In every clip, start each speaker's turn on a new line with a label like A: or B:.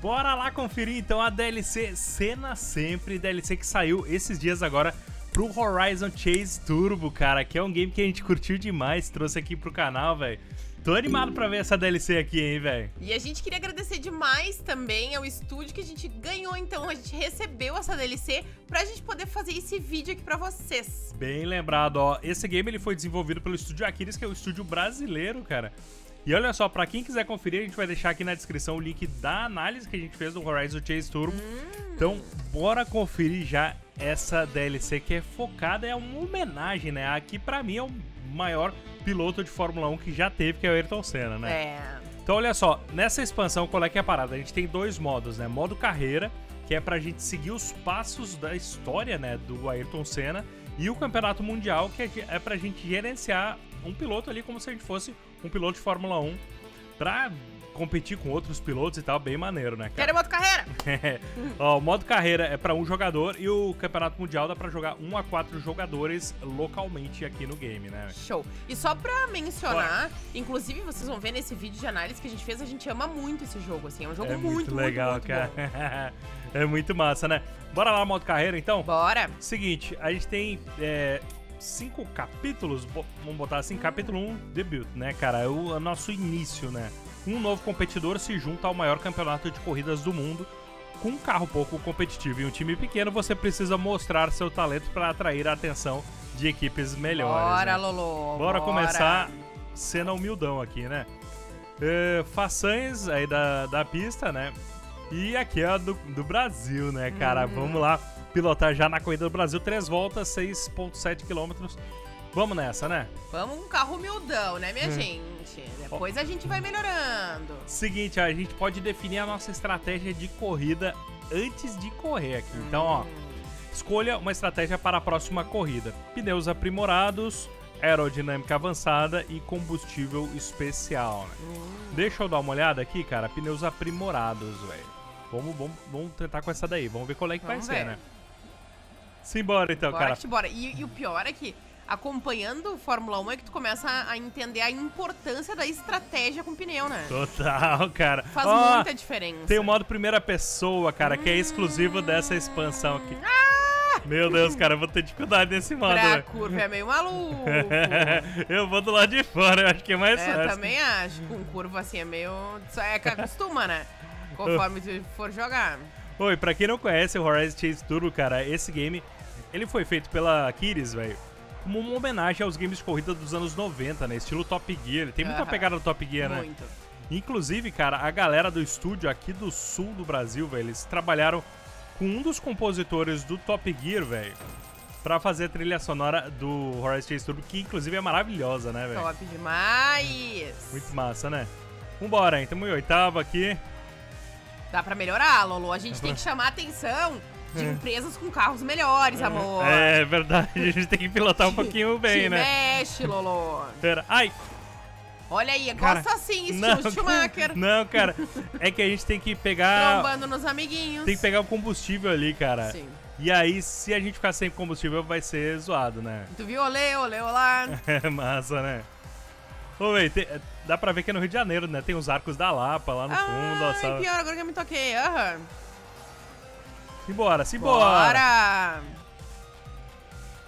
A: Bora lá conferir então a DLC Cena Sempre, DLC que saiu esses dias agora pro Horizon Chase Turbo, cara, que é um game que a gente curtiu demais, trouxe aqui pro canal, velho. Tô animado pra ver essa DLC aqui, hein, velho.
B: E a gente queria agradecer demais também ao estúdio que a gente ganhou, então a gente recebeu essa DLC pra gente poder fazer esse vídeo aqui pra vocês.
A: Bem lembrado, ó. Esse game ele foi desenvolvido pelo estúdio Aquiles, que é o estúdio brasileiro, cara. E olha só, pra quem quiser conferir, a gente vai deixar aqui na descrição o link da análise que a gente fez do Horizon Chase Turbo.
B: Hum.
A: Então, bora conferir já essa DLC que é focada, é uma homenagem, né? Aqui pra mim é o maior piloto de Fórmula 1 que já teve, que é o Ayrton Senna, né?
B: É.
A: Então, olha só, nessa expansão, qual é que é a parada? A gente tem dois modos, né? Modo carreira, que é pra gente seguir os passos da história, né, do Ayrton Senna, e o Campeonato Mundial, que é, é pra gente gerenciar um piloto ali como se a gente fosse um piloto de Fórmula 1 pra competir com outros pilotos e tal, bem maneiro, né, cara?
B: Quero moto carreira!
A: Ó, o modo carreira é pra um jogador e o Campeonato Mundial dá pra jogar um a quatro jogadores localmente aqui no game, né?
B: Show. E só pra mencionar, inclusive vocês vão ver nesse vídeo de análise que a gente fez, a gente ama muito esse jogo, assim. É um jogo
A: é
B: muito,
A: muito legal,
B: muito,
A: cara.
B: bom.
A: é muito massa, né? Bora lá, modo carreira, então?
B: Bora!
A: Seguinte, a gente tem é, cinco capítulos, vamos botar assim, capítulo 1, um, debut, né, cara? É o, é o nosso início, né? Um novo competidor se junta ao maior campeonato de corridas do mundo com um carro pouco competitivo e um time pequeno, você precisa mostrar seu talento para atrair a atenção de equipes melhores.
B: Bora,
A: né?
B: Lolo!
A: Bora começar sendo humildão aqui, né? É, façanhas aí da, da pista, né? E aqui é a do, do Brasil, né, cara?
B: Uhum.
A: Vamos lá pilotar já na corrida do Brasil. Três voltas, 6,7 quilômetros. Vamos nessa, né?
B: Vamos com um carro humildão, né,
A: Hum.
B: minha gente? Depois a gente vai melhorando.
A: Seguinte, a gente pode definir a nossa estratégia de corrida antes de correr aqui. Então, ó, escolha uma estratégia para a próxima corrida: pneus aprimorados, aerodinâmica avançada e combustível especial. Né?
B: Hum.
A: Deixa eu dar uma olhada aqui, cara. Pneus aprimorados, velho. Vamos, vamos, vamos tentar com essa daí. Vamos ver qual é que
B: Vamos
A: vai ser,
B: ver.
A: né? Simbora então,
B: Bora
A: cara.
B: que bora. E, e o pior é que, acompanhando Fórmula 1, é que tu começa a, a entender a importância da estratégia com pneu, né?
A: Total, cara.
B: Faz
A: Ó,
B: muita diferença.
A: Tem o modo primeira pessoa, cara, que é exclusivo dessa expansão aqui. Meu Deus, cara, eu vou ter dificuldade nesse modo,
B: Pra
A: velho.
B: curva é meio maluco.
A: eu vou do lado de fora, eu acho que é mais
B: É,
A: fácil.
B: também acho. Com curva assim é meio. Só é que acostuma, né? Conforme tu for jogar.
A: Oi, pra quem não conhece o Horizon Chase Turbo, cara, esse game, ele foi feito pela Kiris, velho, como uma homenagem aos games de corrida dos anos 90, né? Estilo Top Gear. Ele tem muita pegada do Top Gear, né?
B: Muito.
A: Inclusive, cara, a galera do estúdio aqui do sul do Brasil, velho, eles trabalharam com um dos compositores do Top Gear, velho, pra fazer a trilha sonora do Horizon Chase Turbo, que inclusive é maravilhosa, né, velho?
B: Top demais.
A: Muito massa, né? Vambora, hein? Tamo em oitavo aqui.
B: Dá pra melhorar, Lolo. A gente tem que chamar a atenção de empresas com carros melhores, amor.
A: É verdade, a gente tem que pilotar um pouquinho bem,
B: Te
A: né?
B: mexe, Lolo.
A: Pera. Ai!
B: Olha aí,
A: Cara,
B: gosta assim,
A: Não,
B: estilo Schumacher.
A: não, cara. É que a gente tem que pegar.
B: Trombando nos amiguinhos.
A: Tem que pegar o combustível ali, cara.
B: Sim.
A: E aí, se a gente ficar sem combustível, vai ser zoado, né?
B: Tu viu? Olê, olê, olá.
A: É massa, né? Ô, véi, tem- dá pra ver que é no Rio de Janeiro, né? Tem os arcos da Lapa lá no fundo, ó.
B: Ai,
A: Só...
B: pior, agora que eu me toquei. Aham.
A: Simbora, simbora!
B: Bora!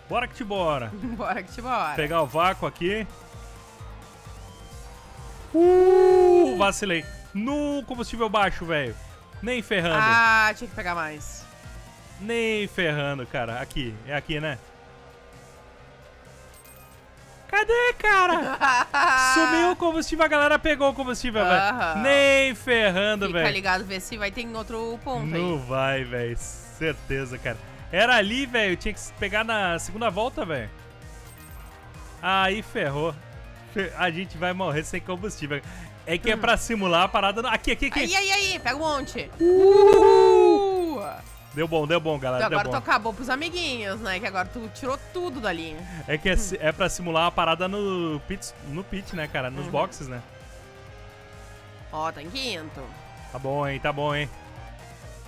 A: Bora que te bora!
B: Bora que te bora.
A: Pegar o vácuo aqui. Uh, vacilei. No combustível baixo, velho. Nem ferrando.
B: Ah, tinha que pegar mais.
A: Nem ferrando, cara. Aqui, é aqui, né? Cadê, cara? Sumiu o combustível, a galera pegou o combustível, velho.
B: Aham.
A: Nem ferrando,
B: Fica
A: velho.
B: ligado, ver se vai ter em outro ponto
A: Não
B: aí.
A: vai, velho. Certeza, cara. Era ali, velho. Tinha que pegar na segunda volta, velho. Aí ferrou. Fe- A gente vai morrer sem combustível. É que é pra simular a parada. Aqui, aqui, aqui.
B: Aí, aí, aí, pega um monte. Uh!
A: Deu bom, deu bom, galera.
B: Então agora tu acabou pros amiguinhos, né? Que agora tu tirou tudo dali.
A: É que é, é pra simular a parada no pit, no pit, né, cara? Nos
B: Uhum.
A: boxes, né?
B: Ó, tá em quinto.
A: Tá bom, hein? Tá bom, hein?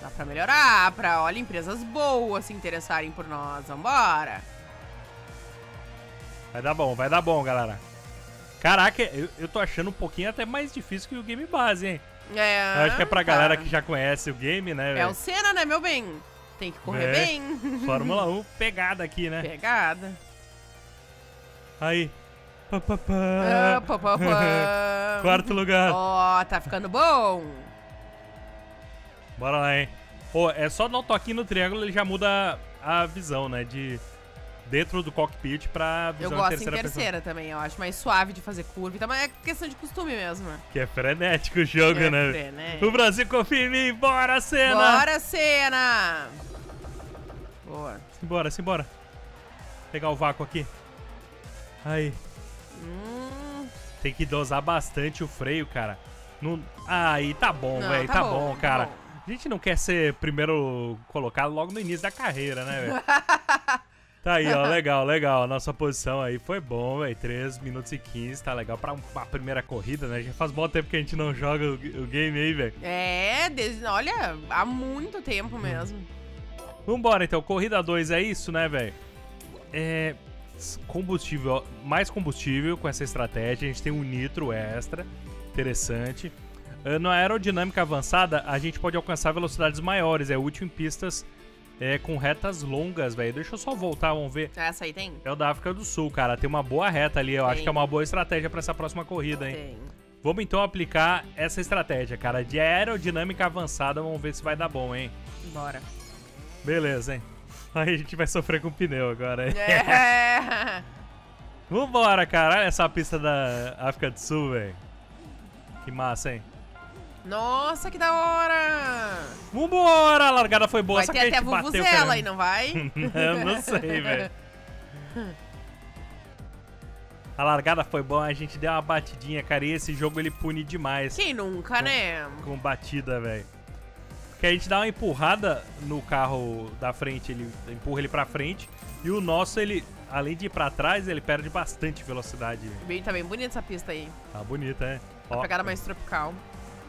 B: Dá pra melhorar, pra, olha, empresas boas se interessarem por nós. Vambora.
A: Vai dar bom, vai dar bom, galera. Caraca, eu, eu tô achando um pouquinho até mais difícil que o game base, hein?
B: É.
A: Eu acho que é pra
B: cara.
A: galera que já conhece o game, né,
B: É o Senna, né, meu bem? Tem que correr
A: É.
B: bem.
A: Fórmula 1 pegada aqui, né?
B: Pegada.
A: Aí. Pá, pá, pá.
B: Ah, pá, pá, pá.
A: Quarto lugar.
B: Ó, tá ficando bom.
A: Bora lá, hein? Pô, é só dar um toquinho no triângulo, ele já muda a visão, né? De dentro do cockpit pra
B: Eu
A: visão em
B: gosto em
A: terceira,
B: terceira também, eu acho mais suave de fazer curva. Então é questão de costume mesmo.
A: Que é frenético o jogo,
B: É,
A: né?
B: frenético.
A: O Brasil confia em mim, bora, cena!
B: Bora, cena! Boa.
A: Simbora, simbora. Pegar o vácuo aqui. Aí.
B: Hum,
A: Tem que dosar bastante o freio, cara. Não... Aí tá bom, velho.
B: tá
A: Tá,
B: bom,
A: bom,
B: tá
A: cara.
B: bom.
A: A gente não quer ser primeiro colocado logo no início da carreira, né, velho? Tá aí, ó, legal, legal. Nossa posição aí foi bom, velho. 3 minutos e 15, tá legal pra uma primeira corrida, né? Já faz bom tempo que a gente não joga o, o game aí, velho.
B: é, desde, olha, há muito tempo mesmo.
A: Vambora, então. Corrida 2 é isso, né, velho? É. Combustível, ó, mais combustível com essa estratégia. A gente tem um nitro extra, interessante. Ah, Na aerodinâmica avançada, a gente pode alcançar velocidades maiores. É útil em pistas é, com retas longas, velho. Deixa eu só voltar, vamos ver.
B: Essa aí tem?
A: É o da África do Sul, cara. Tem uma boa reta ali. Eu acho
B: Tem.
A: que é uma boa estratégia pra essa próxima corrida, hein?
B: Tem.
A: Vamos então aplicar essa estratégia, cara. De aerodinâmica avançada, vamos ver se vai dar bom, hein?
B: Bora.
A: Beleza, hein? Aí a gente vai sofrer com o pneu agora, hein?
B: É.
A: Vambora, cara. Olha essa pista da África do Sul, velho. Que massa, hein?
B: Nossa, que da hora!
A: Vambora! A largada foi boa,
B: vai
A: só
B: ter
A: que a
B: até
A: gente bateu,
B: vuvuzela
A: cara.
B: aí, não vai?
A: Eu não sei, velho. A largada foi boa, a gente deu uma batidinha, cara. E esse jogo ele pune demais
B: Quem nunca, né?
A: com batida, velho. Porque a gente dá uma empurrada no carro da frente, ele empurra ele pra frente. E o nosso, ele, além de ir pra trás, ele perde bastante velocidade.
B: Bem, tá bem bonita essa pista aí.
A: Tá bonita, né?
B: Uma
A: Ó,
B: pegada mais tropical.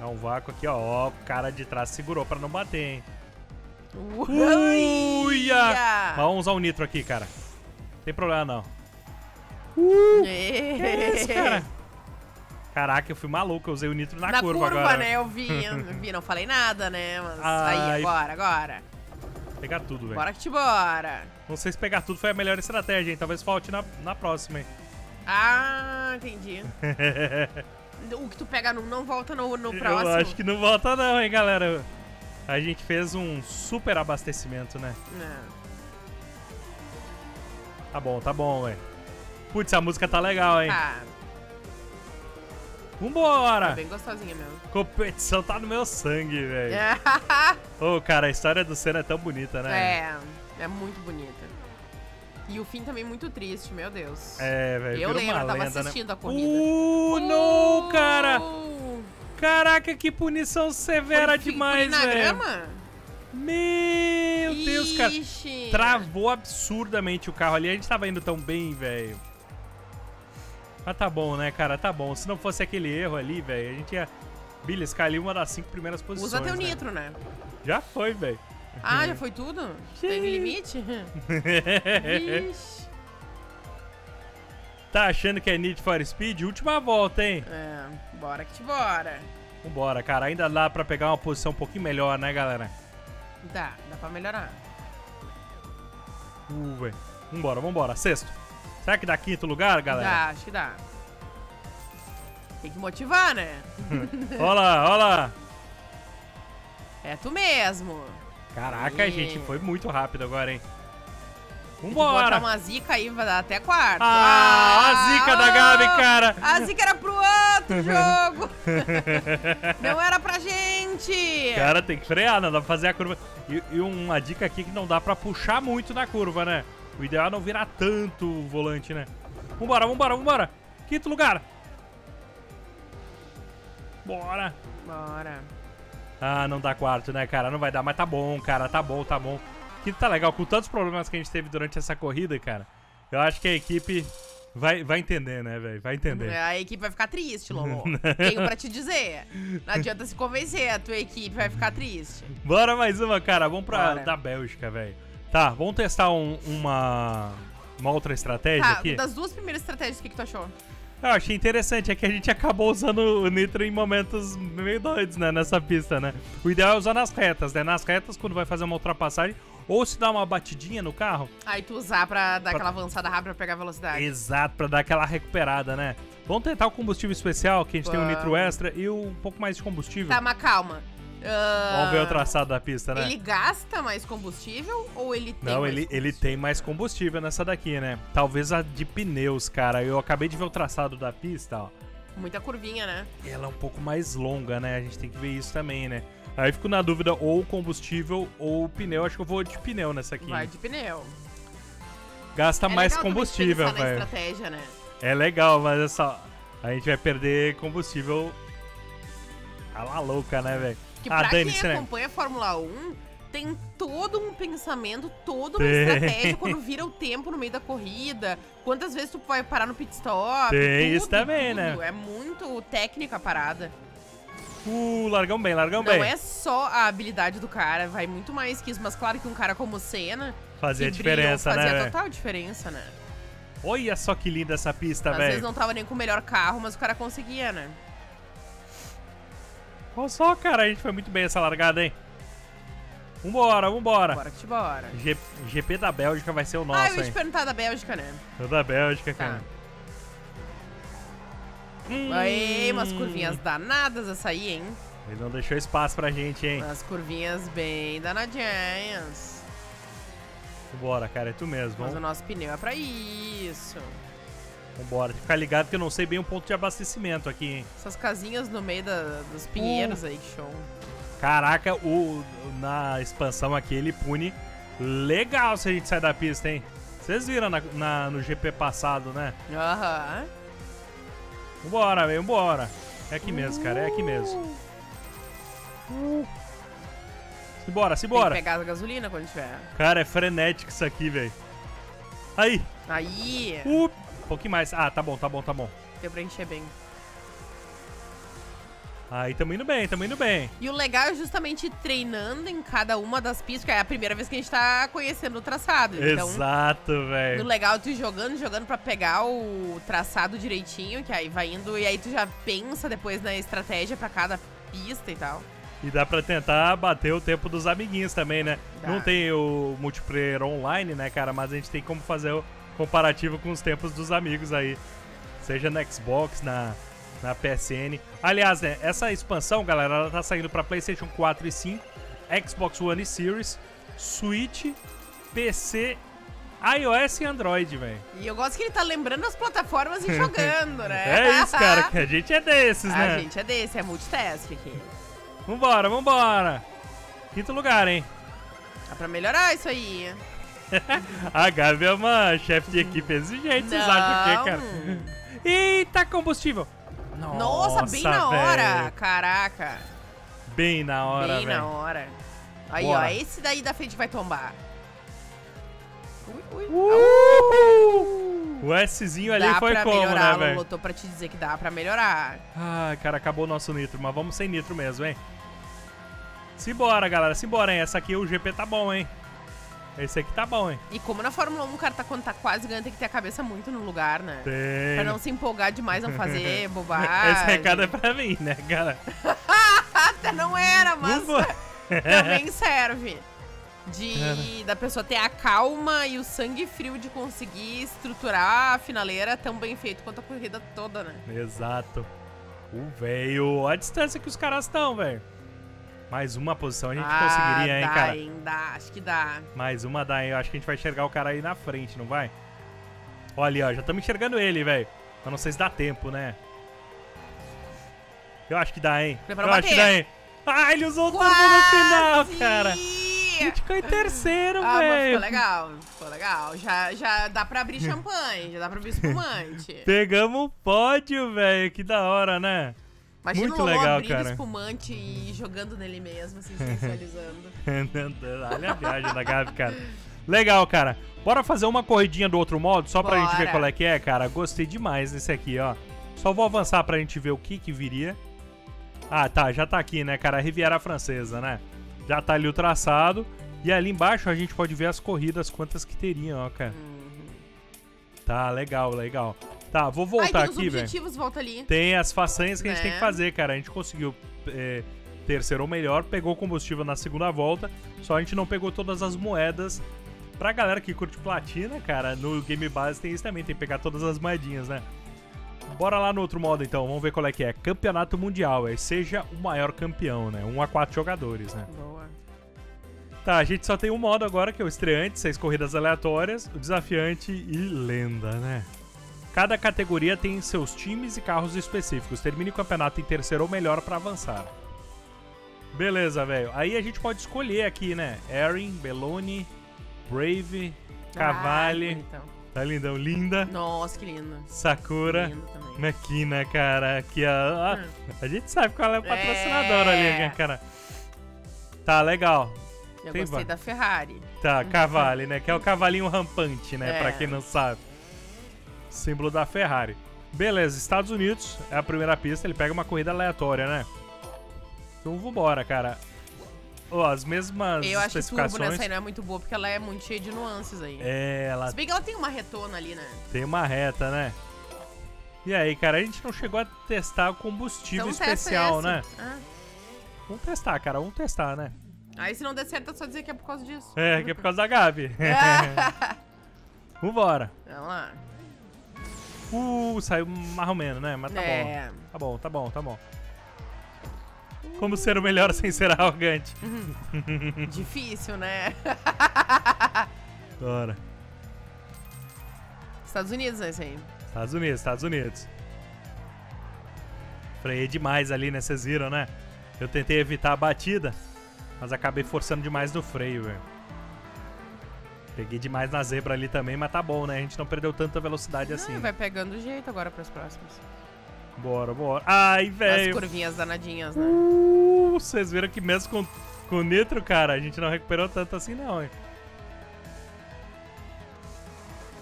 A: É um vácuo aqui, ó. Ó, o cara de trás segurou pra não bater, hein?
B: Uia!
A: Vamos usar o nitro aqui, cara. Tem problema não.
B: É.
A: Que isso, cara? Caraca, eu fui maluco, eu usei o nitro na,
B: Na
A: curva,
B: curva,
A: agora.
B: né? Eu vi, eu vi, não falei nada, né? Mas
A: Ai.
B: aí, agora, agora.
A: Pegar tudo, velho.
B: Bora que te bora.
A: Não sei se pegar tudo foi a melhor estratégia, hein? Talvez falte na, na próxima, hein?
B: Ah, entendi. o que tu pega num não volta no, no próximo.
A: Eu acho que não volta não, hein, galera? A gente fez um super abastecimento, né?
B: Não.
A: Tá bom, tá bom, velho. Putz, a música tá legal, hein?
B: Tá,
A: Vambora!
B: tá bem gostosinha mesmo.
A: Competição tá no meu sangue, velho. Ô, cara, a história do Senna é tão bonita, né?
B: é, é muito bonita. E o fim também muito triste, meu Deus.
A: É, velho.
B: Eu lembro, eu tava
A: lenda, né?
B: assistindo a corrida.
A: Uh, não, cara!
B: Uh,
A: Caraca, que punição severa
B: fi-
A: demais, velho.
B: grama?
A: Meu Deus, cara.
B: Ixi.
A: Travou absurdamente o carro ali. A gente tava indo tão bem, velho. Mas tá bom, né, cara? Tá bom. Se não fosse aquele erro ali, velho, a gente ia beliscar ali uma das cinco primeiras posições.
B: Usa teu
A: né?
B: nitro, né?
A: Já foi, velho.
B: Ah, já foi tudo? Teve limite? Ixi.
A: tá achando que é Need for Speed? Última volta, hein?
B: É, bora que te bora.
A: Vambora, cara. Ainda dá pra pegar uma posição um pouquinho melhor, né, galera?
B: Dá, dá pra melhorar.
A: Uh, velho. Vambora, vambora. Sexto. Será que dá quinto lugar, galera?
B: Dá, acho que dá. Tem que motivar, né?
A: Olha lá, olha lá.
B: É tu mesmo.
A: Caraca, gente, foi muito rápido agora, hein?
B: Que botar
A: Vambora!
B: uma zica aí, vai dar até quarto.
A: Ah, a zica da Gabi, cara!
B: A zica era pro outro jogo. não era pra gente.
A: Cara, tem que frear, não dá pra fazer a curva. E, e uma dica aqui que não dá pra puxar muito na curva, né? O ideal é não virar tanto o volante, né? Vambora, vambora, vambora! Quinto lugar! Bora!
B: Bora.
A: Ah, não dá quarto, né, cara? Não vai dar, mas tá bom, cara, tá bom, tá bom. Quinto tá legal, com tantos problemas que a gente teve durante essa corrida, cara. Eu acho que a equipe vai, vai entender, né, velho? Vai entender.
B: A equipe vai ficar triste, Lolo. Tenho pra te dizer. Não adianta se convencer, a tua equipe vai ficar triste.
A: Bora mais uma, cara. Vamos pra
B: Bora.
A: da Bélgica, velho. Tá, vamos testar um- uma, uma outra estratégia
B: Tá,
A: aqui?
B: das duas primeiras estratégias, o que, que tu achou?
A: Eu achei interessante, é que a gente acabou usando o nitro em momentos meio doidos, né, nessa pista, né? O ideal é usar nas retas, né? Nas retas, quando vai fazer uma ultrapassagem, ou se dá uma batidinha no carro.
B: Aí tu usar pra dar pra... aquela avançada rápida pra pegar velocidade.
A: Exato, pra dar aquela recuperada, né? Vamos tentar o combustível especial, que a gente tem um nitro extra e um pouco mais de combustível.
B: Tá, mas calma.
A: Uh, Vamos ver o traçado da pista, né?
B: Ele gasta mais combustível ou ele tem
A: Não, ele, ele tem mais combustível nessa daqui, né? Talvez a de pneus, cara. Eu acabei de ver o traçado da pista, ó.
B: Muita curvinha, né?
A: Ela é um pouco mais longa, né? A gente tem que ver isso também, né? Aí fico na dúvida ou combustível ou pneu. Acho que eu vou de pneu nessa aqui.
B: Vai de pneu.
A: Gasta é mais combustível, velho.
B: né?
A: É legal, mas é só. A gente vai perder combustível. A la louca, né, velho?
B: Que ah, pra quem né? acompanha a Fórmula 1, tem todo um pensamento, toda uma tem. estratégia quando vira o tempo no meio da corrida. Quantas vezes tu vai parar no pit stop.
A: Tem tudo, isso também, né?
B: tudo. né? É muito técnica a parada.
A: Uh, largão bem, largão
B: Não
A: bem.
B: Não é só a habilidade do cara, vai muito mais que isso. Mas claro que um cara como Senna...
A: Fazia diferença,
B: brilhou,
A: né?
B: Fazia total diferença, né?
A: Olha só que linda essa pista, velho. Às
B: vezes não tava nem com o melhor carro, mas o cara conseguia, né?
A: Olha só, cara, a gente foi muito bem essa largada, hein? Vambora, vambora.
B: Bora que bora.
A: G GP da Bélgica vai ser o nosso,
B: Ah, eu ia
A: te
B: perguntar da Bélgica, né?
A: O da Bélgica, tá. cara.
B: Hum. Aí, umas curvinhas danadas essa aí, hein?
A: Ele não deixou espaço pra gente, hein?
B: Umas curvinhas bem danadinhas.
A: Vambora, cara, é tu mesmo.
B: Mas o nosso pneu é pra isso.
A: Vambora, ficar ligado que eu não sei bem o ponto de abastecimento aqui, hein?
B: Essas casinhas no meio da, dos pinheiros uh. aí, que show.
A: Caraca, o, na expansão aqui ele pune legal se a gente sair da pista, hein? Vocês viram na, na, no GP passado, né?
B: Aham.
A: Vambora, velho, vambora. É aqui mesmo, cara, é aqui mesmo. Uh. Simbora, simbora.
B: Tem que pegar a gasolina quando tiver.
A: Cara, é frenético isso aqui, velho. Aí.
B: Aí.
A: Uh, um pouquinho mais. Ah, tá bom, tá bom, tá bom.
B: Deu pra encher bem.
A: Aí tamo indo bem, tamo indo bem.
B: E o legal é justamente treinando em cada uma das pistas, porque é a primeira vez que a gente tá conhecendo o traçado.
A: Então, Exato, velho.
B: O legal é tu jogando, jogando pra pegar o traçado direitinho, que aí vai indo, e aí tu já pensa depois na estratégia pra cada pista e tal.
A: E dá pra tentar bater o tempo dos amiguinhos também, né? Dá. Não tem o multiplayer online, né, cara? Mas a gente tem como fazer o comparativo com os tempos dos amigos aí. Seja na Xbox, na, na PSN. Aliás, né, essa expansão, galera, ela tá saindo para PlayStation 4 e 5, Xbox One e Series, Switch, PC, iOS e Android, velho.
B: E eu gosto que ele tá lembrando as plataformas e jogando, né?
A: é isso, cara, que a gente é desses, né?
B: A gente é desse, é multitask aqui.
A: Vambora, vambora. Quinto lugar, hein?
B: Dá pra melhorar isso aí.
A: a Gabi é uma chefe de equipe exigente, vocês acham o quê, cara? Eita, combustível!
B: Nossa, Nossa bem na hora! Véio. Caraca!
A: Bem na hora,
B: Bem
A: véio.
B: na hora. Aí, Bora. ó, esse daí da frente vai tombar.
A: Ui, ui. Uh! O Szinho ali
B: dá
A: foi
B: pra
A: como,
B: melhorar,
A: né, velho?
B: Tô pra te dizer que dá pra melhorar.
A: Ai, cara, acabou o nosso nitro, mas vamos sem nitro mesmo, hein? Simbora, galera, simbora, hein? Essa aqui, o GP tá bom, hein? Esse aqui tá bom, hein?
B: E como na Fórmula 1 o cara tá, quando tá quase ganhando, tem que ter a cabeça muito no lugar, né?
A: Tem.
B: Pra não se empolgar demais, não fazer bobagem.
A: Esse recado é pra mim, né, cara?
B: Até não era, mas também serve. De da pessoa ter a calma e o sangue frio de conseguir estruturar a finaleira tão bem feito quanto a corrida toda, né?
A: Exato. O velho, a distância que os caras estão, velho. Mais uma posição a gente ah, conseguiria, hein,
B: dá,
A: cara?
B: Hein, dá, acho que dá.
A: Mais uma dá, hein? Eu acho que a gente vai enxergar o cara aí na frente, não vai? Olha ali, ó, já estamos enxergando ele, velho. Mas não sei se dá tempo, né? Eu acho que dá, hein?
B: Prepara
A: Eu acho que dá, hein? Ah, ele usou o turbo no final, cara. A gente ficou em terceiro,
B: ah,
A: velho.
B: Ficou legal, ficou legal. Já, já dá pra abrir champanhe, já dá pra abrir espumante.
A: Pegamos o pódio, velho. Que da hora, né?
B: Imagina
A: Muito
B: o
A: legal,
B: abrindo
A: cara.
B: espumante e jogando nele mesmo, assim, sensualizando.
A: Olha a viagem da Gabi, cara. Legal, cara. Bora fazer uma corridinha do outro modo, só pra
B: Bora.
A: gente ver qual é que é, cara. Gostei demais desse aqui, ó. Só vou avançar pra gente ver o que que viria. Ah, tá, já tá aqui, né, cara? Riviera Francesa, né? Já tá ali o traçado. E ali embaixo a gente pode ver as corridas, quantas que teriam, ó, cara.
B: Uhum.
A: Tá, legal, legal. Tá, vou
B: Ai,
A: voltar
B: tem
A: aqui, velho.
B: objetivos, volta ali.
A: Tem as façanhas que a gente tem que
B: Né?
A: fazer, cara. A gente conseguiu é, terceiro ou melhor, pegou combustível na segunda volta, só a gente não pegou todas as moedas. Pra galera que curte platina, cara, no Game Base tem isso também, tem que pegar todas as moedinhas, né? Bora lá no outro modo então, vamos ver qual é que é. Campeonato Mundial, é seja o maior campeão, né? 1 a 4 jogadores, né?
B: Boa.
A: Tá, a gente só tem um modo agora, que é o estreante, seis corridas aleatórias, o desafiante e lenda, né? Cada categoria tem seus times e carros específicos. Termine o campeonato em terceiro ou melhor pra avançar. Beleza, velho. Aí a gente pode escolher aqui, né? Erin, Belloni, Brave, Cavalli.
B: que bonitão.
A: tá lindão. Linda,
B: Nossa, que lindo.
A: Sakura,
B: Lindo.
A: Mekina, cara. Aqui a, a, a gente sabe qual é o patrocinador
B: É.
A: ali, né, cara? Tá, legal.
B: Eu
A: Tem
B: gostei da Ferrari.
A: Tá, Cavalli, né? Que é o cavalinho rampante, né?
B: É.
A: Pra quem não sabe. Símbolo da Ferrari. Beleza, Estados Unidos é a primeira pista, ele pega uma corrida aleatória, né? Então vambora, cara. Ó, as mesmas
B: Eu acho que Turbo nessa aí não é muito boa, porque ela é muito cheia de nuances aí.
A: É, ela
B: Se bem que ela tem uma retona ali, né?
A: tem uma reta, né? E aí, cara, a gente não chegou a testar o combustível
B: Então
A: especial, né?
B: Ah.
A: Vamos testar, cara, vamos testar, né?
B: Aí se não der certo, é só dizer que é por causa disso.
A: É, que é por causa da Gabi. Vambora.
B: Vamos lá.
A: Uh, saiu mais ou menos, né? Mas tá bom.
B: é.
A: Tá bom, tá bom, tá bom. Como ser o melhor sem ser arrogante?
B: Difícil, né?
A: Bora.
B: Estados Unidos, é isso aí.
A: Estados Unidos, Estados Unidos. Freiei demais ali, né? Vocês viram, né? Eu tentei evitar a batida, mas acabei forçando demais no freio, velho. Peguei demais na zebra ali também, mas tá bom, né? A gente não perdeu tanta velocidade assim.
B: Ah, vai pegando jeito agora pras próximas.
A: Bora, bora. Ai,
B: As
A: velho.
B: curvinhas danadinhas, né?
A: Uh, vocês viram que mesmo com, com o nitro, cara, a gente não recuperou tanto assim não, hein?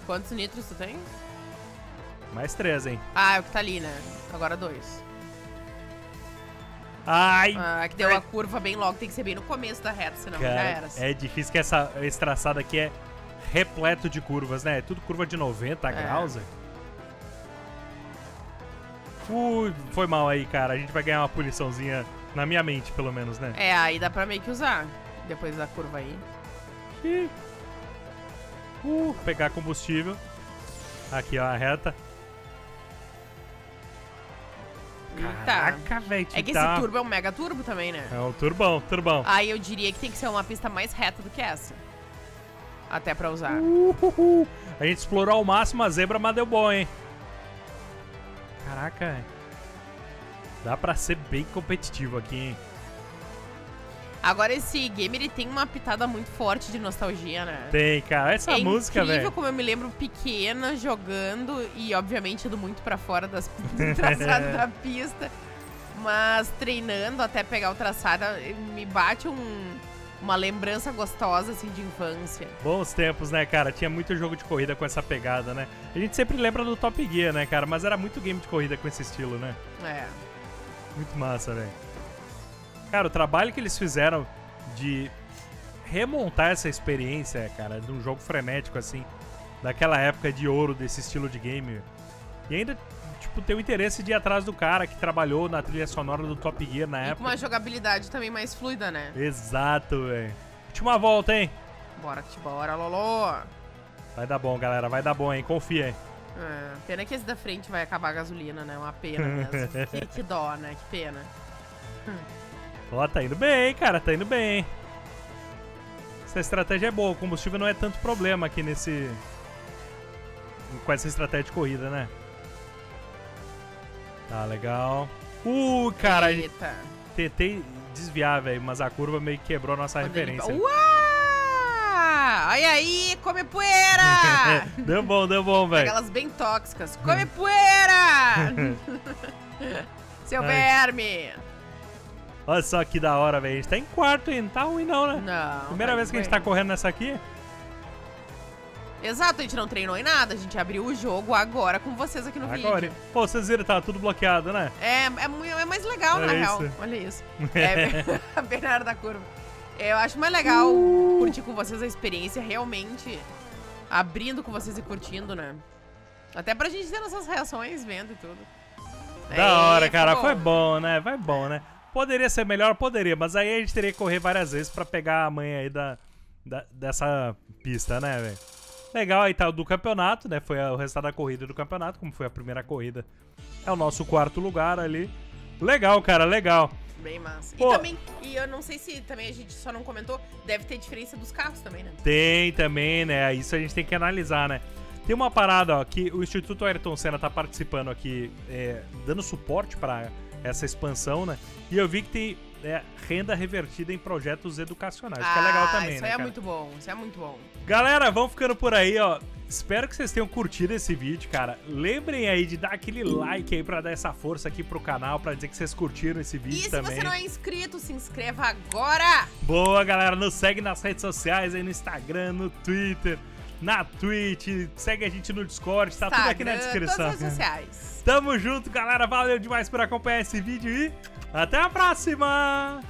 B: Quantos nitros tu tem?
A: Mais três, hein?
B: Ah, é o que tá ali, né? Agora dois.
A: Ai,
B: Ah, que deu a curva bem logo, tem que ser bem no começo da reta, senão já
A: cara,
B: era.
A: é difícil que essa, esse traçado aqui é repleto de curvas, né? É tudo curva de 90
B: É.
A: graus. Ui, foi mal aí, cara. A gente vai ganhar uma puniçãozinha na minha mente, pelo menos, né?
B: É, aí dá pra meio que usar. Depois da curva aí.
A: Uh, pegar combustível. Aqui, ó, a reta. Caraca, velho.
B: É que
A: tá-
B: esse turbo é um mega turbo também, né?
A: É um turbão, turbão.
B: Aí eu diria que tem que ser uma pista mais reta do que essa. Até pra usar.
A: Uhuhu. A gente explorou ao máximo a zebra, mas deu bom, hein? Caraca. Dá pra ser bem competitivo aqui, hein?
B: Agora esse game ele tem uma pitada muito forte de nostalgia, né?
A: Tem, cara. Essa
B: é
A: música,
B: incrível
A: velho.
B: como eu me lembro pequena jogando e obviamente indo muito pra fora das, do traçado da pista, mas treinando até pegar o traçado me bate um- uma lembrança gostosa assim de infância.
A: Bons tempos, né, cara? Tinha muito jogo de corrida com essa pegada, né? A gente sempre lembra do Top Gear, né, cara? Mas era muito game de corrida com esse estilo, né?
B: É.
A: Muito massa, velho. Cara, o trabalho que eles fizeram de remontar essa experiência, cara, de um jogo frenético assim, daquela época de ouro desse estilo de game. E ainda, tipo, ter o interesse de ir atrás do cara que trabalhou na trilha sonora do Top Gear na
B: E com
A: época.
B: uma jogabilidade também mais fluida, né?
A: Exato, velho. Última volta, hein?
B: Bora que bora, Lolo.
A: Vai dar bom, galera. Vai dar bom, hein? Confia, hein?
B: É, pena que esse da frente vai acabar a gasolina, né? Uma pena mesmo. que, que dó, né? Que pena.
A: Ó, tá indo bem, cara. Tá indo bem. Essa estratégia é boa. O combustível não é tanto problema aqui nesse. Com essa estratégia de corrida, né? Tá, legal. Uh, cara,
B: Eita.
A: tentei desviar, velho, mas a curva meio que quebrou a nossa
B: Quando ele-
A: referência.
B: Uá! Olha aí, come poeira!
A: deu bom, deu bom, velho.
B: Aquelas bem tóxicas. Come poeira! Seu
A: Ai.
B: verme!
A: Olha só que da hora, velho. A gente tá em quarto, hein? Não tá ruim, não, né?
B: Não.
A: Primeira
B: tá
A: vez que a gente
B: bem.
A: tá correndo nessa aqui.
B: Exato, a gente não treinou em nada. A gente abriu o jogo agora com vocês aqui no
A: Agora.
B: vídeo.
A: Pô, vocês viram, tá tudo bloqueado, né?
B: É, é, é mais legal,
A: É
B: na
A: isso.
B: real. Olha isso. É na hora da curva. Eu acho mais legal curtir com vocês a experiência realmente abrindo com vocês e curtindo, né? Até pra gente ter nossas reações vendo e tudo.
A: Da hora, cara. Foi bom, né? Vai bom, né? Poderia ser melhor? Poderia, mas aí a gente teria que correr várias vezes pra pegar a manha aí da, da dessa pista, né, velho? Legal aí tá o do campeonato, né? Foi o resultado da corrida do campeonato, como foi a primeira corrida. É o nosso quarto lugar ali. Legal, cara, legal.
B: Bem massa. Pô, e também, e eu não sei se também a gente só não comentou, deve ter diferença dos carros também, né?
A: Tem também, né? Isso a gente tem que analisar, né? Tem uma parada, ó, que o Instituto Ayrton Senna tá participando aqui, é, dando suporte para essa expansão, né? E eu vi que tem é, renda revertida em projetos educacionais, ah, que é legal ah, também,
B: isso
A: né?
B: Isso
A: é
B: muito bom, isso é muito bom.
A: Galera, vamos ficando por aí, ó. Espero que vocês tenham curtido esse vídeo, cara. Lembrem aí de dar aquele like aí pra dar essa força aqui pro canal, pra dizer que vocês curtiram esse vídeo
B: e
A: também.
B: E se você não é inscrito, se inscreva agora!
A: Boa, galera. Nos segue nas redes sociais aí no Instagram, no Twitter, na Twitch. Segue a gente no Discord, tá Instagram, tudo aqui na descrição. Todas
B: as redes sociais.
A: Tamo junto, galera. Valeu demais por acompanhar esse vídeo e até a próxima!